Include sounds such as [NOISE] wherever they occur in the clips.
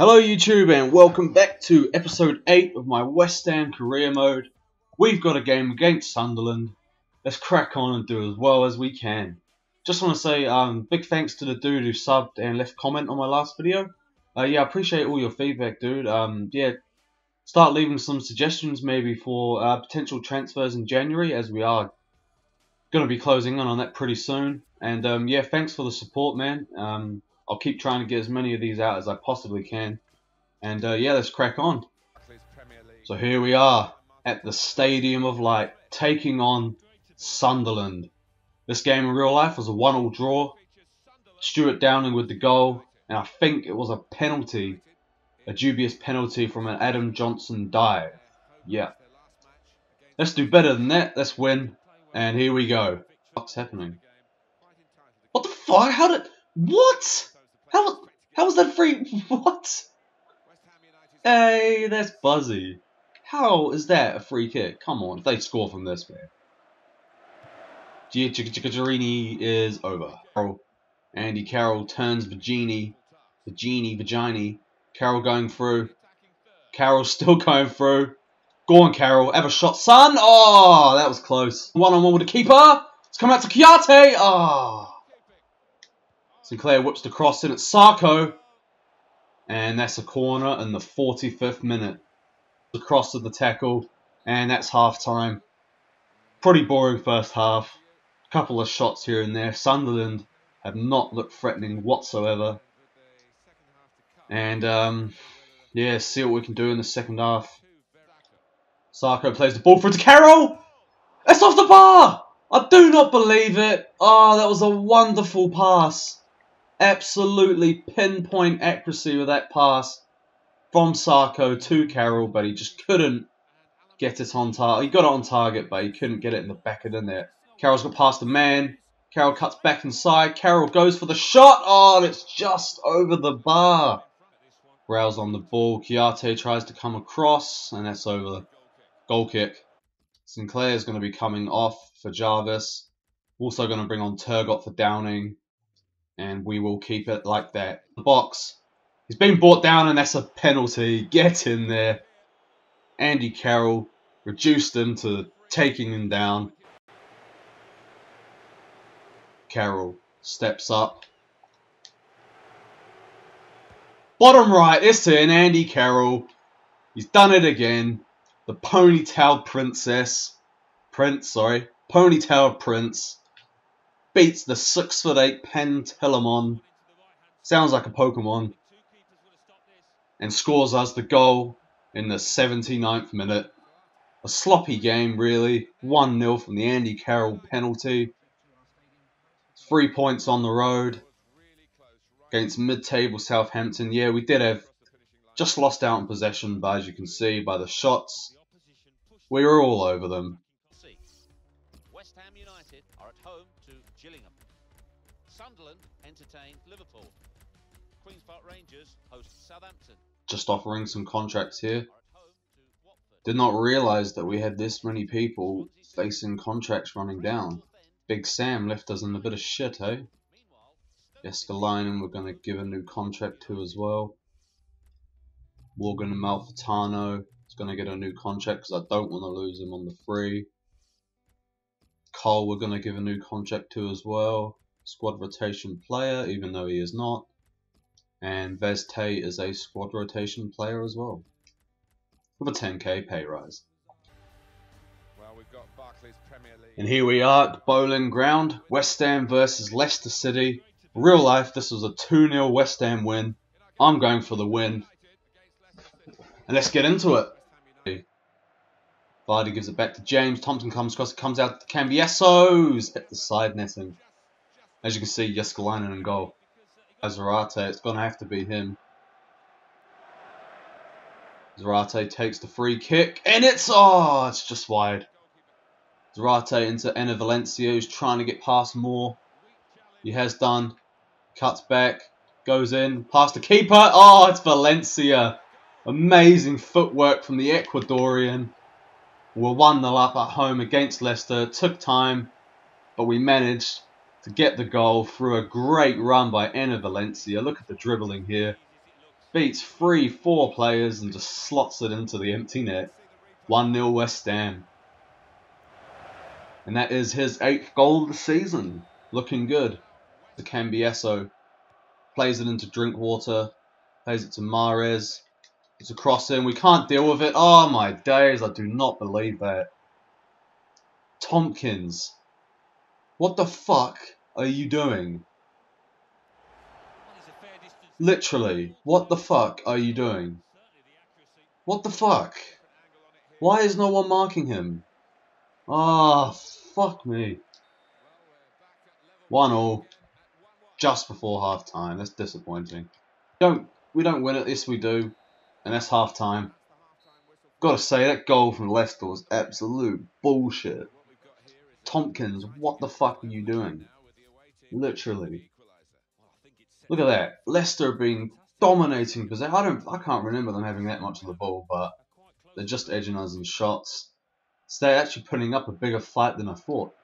Hello YouTube and welcome back to episode 8 of my West Ham career mode. We've got a game against Sunderland. Let's crack on and do as well as we can. Just want to say um, big thanks to the dude who subbed and left comment on my last video. Uh, yeah, I appreciate all your feedback dude. Um, yeah, start leaving some suggestions maybe for uh, potential transfers in January as we are going to be closing in on that pretty soon. And um, yeah, thanks for the support man. I'll keep trying to get as many of these out as I possibly can. And uh, yeah, let's crack on. So here we are at the Stadium of Light, taking on Sunderland. This game in real life was a one-all draw. Stewart Downing with the goal, and I think it was a penalty, a dubious penalty from an Adam Johnson dive. Yeah. Let's do better than that. Let's win. And here we go. What's happening? What the fuck? How did... What? How how was that free? [LAUGHS] What? Hey, that's Buzzy. How is that a free kick? Come on, if they score from this, man. Giaccherini is over. Andy Carroll turns Vergini. Vergini, Vergini. Carroll going through. Carroll [LAUGHS] still going through. Go on, Carroll. Have a shot, son. Oh, that was close. One on one with the keeper. It's coming out to Kouyaté. Oh. Sinclair whips the cross in at Sakho. And that's a corner in the 45th minute. The cross of the tackle. And that's half time. Pretty boring first half. A Couple of shots here and there. Sunderland have not looked threatening whatsoever. And um, yeah, see what we can do in the second half. Sakho plays the ball for to Carroll. It's off the bar. I do not believe it. Oh, that was a wonderful pass absolutely pinpoint accuracy with that pass from Sakho to Carroll, but he just couldn't get it on target. He got it on target, but he couldn't get it in the back of the net. Carroll's got past the man. Carroll cuts back inside. Carroll goes for the shot. Oh, and it's just over the bar. Rails on the ball. Kouyaté tries to come across, and that's over. The goal kick. Sinclair's going to be coming off for Jarvis. Also going to bring on Turgot for Downing and we will keep it like that. The box. He's been brought down and that's a penalty. Get in there. Andy Carroll reduced him to taking him down. Carroll steps up. Bottom right, it's in Andy Carroll. He's done it again. The ponytail princess. Prince, sorry. Ponytail prince beats the 6 foot 8 Pantilimon. Sounds like a Pokemon. And scores us the goal in the 79th minute. A sloppy game, really. 1 0 from the Andy Carroll penalty. Three points on the road against mid table Southampton. Yeah, we did have just lost out in possession, but as you can see by the shots, we were all over them. West Ham United are at home to Gillingham. Sunderland entertain Liverpool. Queen's Park Rangers host Southampton. Just offering some contracts here. Did not realise that we had this many people facing contracts running down. Big Sam left us in a bit of shit, eh? Jääskeläinen we're going to give a new contract to as well. Morgan Malfitano is going to get a new contract because I don't want to lose him on the free. Cole we're going to give a new contract to as well. Squad rotation player, even though he is not. And Vez Tate is a squad rotation player as well. With a 10k pay rise. Well, and here we are at Boleyn Ground. West Ham versus Leicester City. Real life, this was a 2-0 West Ham win. I'm going for the win. And let's get into it. Vardy gives it back to James. Thompson comes across. Comes out to Cambiasso's at the side netting. As you can see, Jääskeläinen in goal. Zarate, it's going to have to be him. Zarate takes the free kick. And it's, oh, it's just wide. Zarate into Enner Valencia, who's trying to get past more. He has done. Cuts back. Goes in. Past the keeper. Oh, it's Valencia. Amazing footwork from the Ecuadorian. We were 1 0 up at home against Leicester. Took time, but we managed to get the goal through a great run by Enner Valencia. Look at the dribbling here. beats three, four players and just slots it into the empty net. 1-0 West Ham. And that is his eighth goal of the season. Looking good. The Cambiasso plays it into Drinkwater, plays it to Mahrez. It's a cross in. We can't deal with it. Oh my days, I do not believe that. Tomkins. What the fuck are you doing? Literally, what the fuck are you doing? What the fuck? Why is no one marking him? Ah, oh, fuck me. 1 all. Just before half time. That's disappointing. Don't we don't win it, this we do. And that's half time. Gotta say, that goal from Leicester was absolute bullshit. Tomkins, what the fuck are you doing? Literally. Look at that. Leicester being dominating possession. I don't I can't remember them having that much of the ball, but they're just edging us in shots. So they're actually putting up a bigger fight than I thought.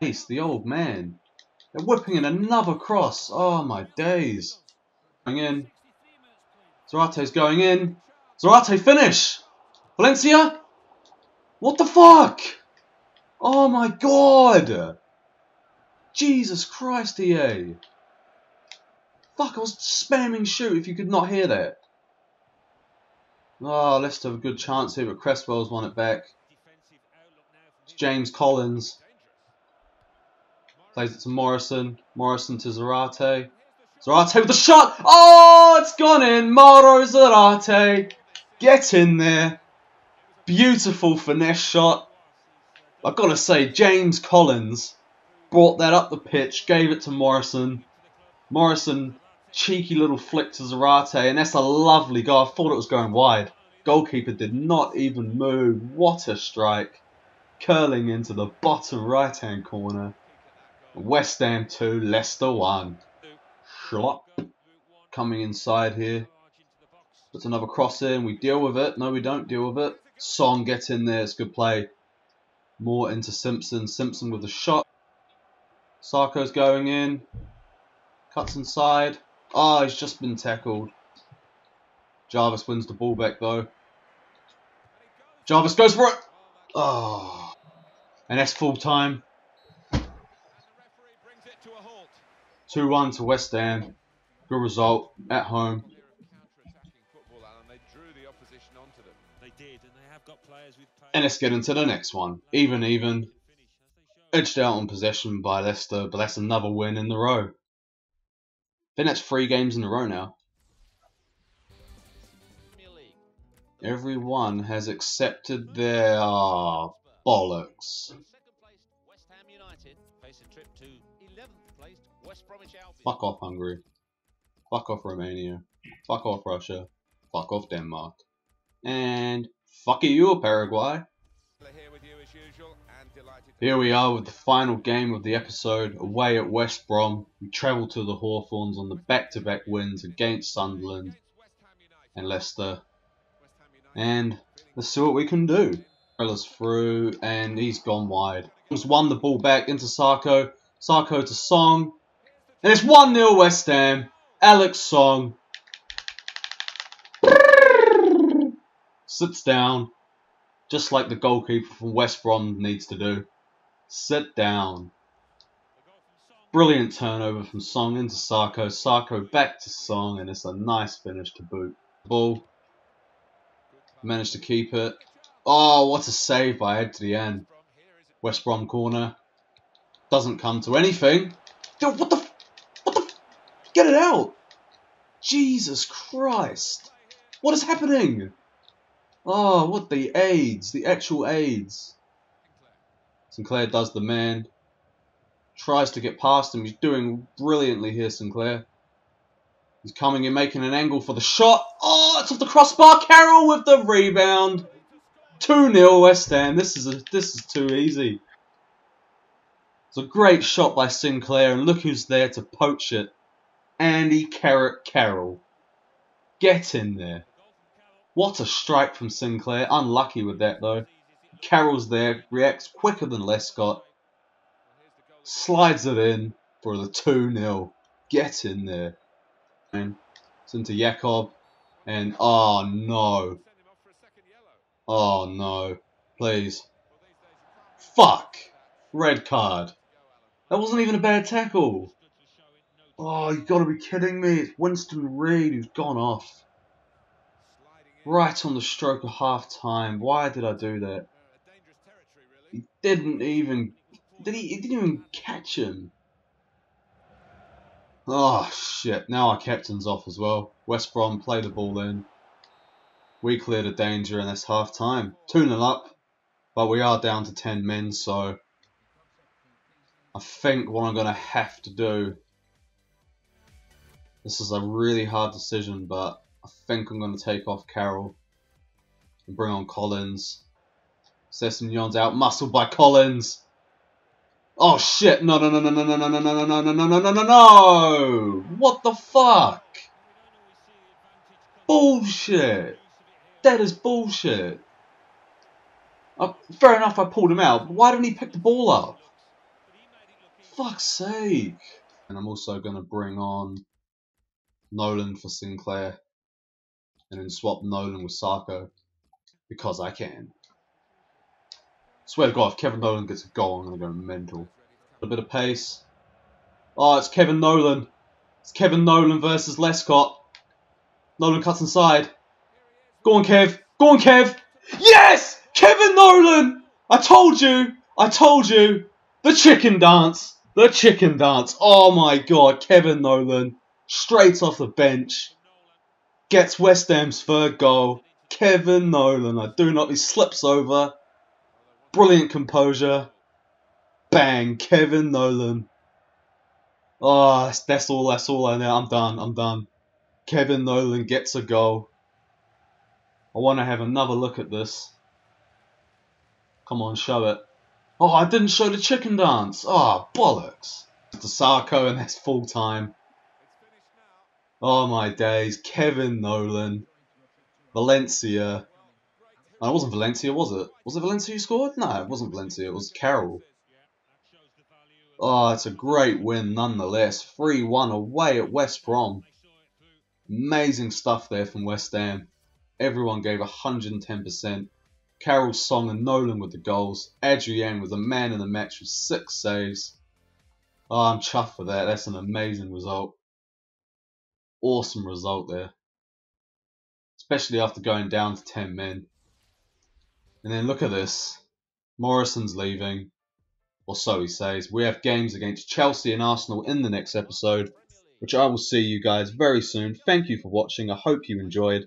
Peace, the old man. They're whipping in another cross. Oh my days. Going in. Zarate's going in. Zarate finish! Valencia? What the fuck? Oh my god! Jesus Christ, EA! Fuck, I was spamming shoot if you could not hear that. Oh, Leicester have a good chance here, but Cresswell's won it back. It's James Collins. Plays it to Morrison. Morrison to Zarate. Zarate with the shot! Oh, it's gone in! Mauro Zarate! Get in there! Beautiful finesse shot. I've got to say, James Collins brought that up the pitch, gave it to Morrison. Morrison, cheeky little flick to Zarate, and that's a lovely goal. I thought it was going wide. Goalkeeper did not even move. What a strike. Curling into the bottom right hand corner. West Ham 2, Leicester 1. Schlupp coming inside here. Puts another cross in. We deal with it. No, we don't deal with it. Song gets in there. It's good play. More into Simpson. Simpson with a shot. Sakho's going in. Cuts inside. Oh, he's just been tackled. Jarvis wins the ball back though. Jarvis goes for it. Oh. And that's full time. 2-1 to West Ham. Good result at home. And let's get into the next one. Even, even. Edged out on possession by Leicester, but that's another win in the row. I think that's three games in a row now. Everyone has accepted their bollocks. Fuck off Hungary. Fuck off Romania. Fuck off Russia. Fuck off Denmark. And fuck you Paraguay. Here we are with the final game of the episode, away at West Brom. We travel to the Hawthorns on the back-to-back -back wins against Sunderland and Leicester. And let's see what we can do. Reller's through and he's gone wide. He's won the ball back into Sakho. Sakho to Song. And it's 1-0 West Ham. Alex Song. Sits down. Just like the goalkeeper from West Brom needs to do. Sit down. Brilliant turnover from Song into Sakho. Sakho back to Song. And it's a nice finish to boot. Ball Managed to keep it. Oh, what a save by Ed to the end. West Brom corner. Doesn't come to anything. Dude, what the... What the... Get it out! Jesus Christ! What is happening? Oh, what the AIDS. The actual AIDS. Sinclair does the man. Tries to get past him. He's doing brilliantly here, Sinclair. He's coming in, making an angle for the shot. Oh, it's off the crossbar. Carroll with the rebound. 2-0 West Ham. This is a, this is too easy. It's a great shot by Sinclair, and look who's there to poach it. Andy Carrot Carroll. Get in there. What a strike from Sinclair. Unlucky with that, though. Carroll's there, reacts quicker than Lescott. Slides it in for the 2-0. Get in there. It's into Jakob. And oh no. Oh no. Please. Fuck! Red card. That wasn't even a bad tackle. Oh, you gotta be kidding me. It's Winston Reid who's gone off. Right on the stroke of half time. Why did I do that? He didn't even did he, he didn't even catch him. Oh shit, now our captain's off as well. West Brom play the ball in. We cleared a danger and it's half time. 2 0 up, but we are down to 10 men, so I think what I'm going to have to do. This is a really hard decision, but I think I'm going to take off Carroll and bring on Collins. Sessegnon out, muscled by Collins. Oh shit! No, no, no, no, no, no, no, no, no, no, no, no, no, no, no, no! What the fuck? Bullshit! That is bullshit. Uh, fair enough, I pulled him out. But why didn't he pick the ball up? Fuck's sake! And I'm also going to bring on Nolan for Sinclair. And then swap Nolan with Sakho. Because I can. Swear to God, if Kevin Nolan gets a goal, I'm going to go mental. A bit of pace. Oh, it's Kevin Nolan. It's Kevin Nolan versus Lescott. Nolan cuts inside. Go on, Kev. Go on, Kev. Yes! Kevin Nolan! I told you. I told you. The chicken dance. The chicken dance. Oh my God, Kevin Nolan. Straight off the bench. Gets West Ham's third goal. Kevin Nolan. I do not. He slips over. Brilliant composure. Bang, Kevin Nolan. Oh, that's, that's all. That's all I know. I'm done. I'm done. Kevin Nolan gets a goal. I want to have another look at this. Come on, show it. Oh, I didn't show the chicken dance. Oh, bollocks. To Sakho, and that's full time. Oh my days. Kevin Nolan. Valencia. No, it wasn't Valencia, was it? Was it Valencia who scored? No, it wasn't Valencia. It was Carroll. Oh, it's a great win nonetheless. 3-1 away at West Brom. Amazing stuff there from West Ham. Everyone gave 110%. Carroll, Song and Nolan with the goals. Adrian was the man in the match with six saves. Oh, I'm chuffed for that. That's an amazing result. Awesome result there. Especially after going down to 10 men. And then look at this. Morrison's leaving. Or so he says. We have games against Chelsea and Arsenal in the next episode, which I will see you guys very soon. Thank you for watching. I hope you enjoyed.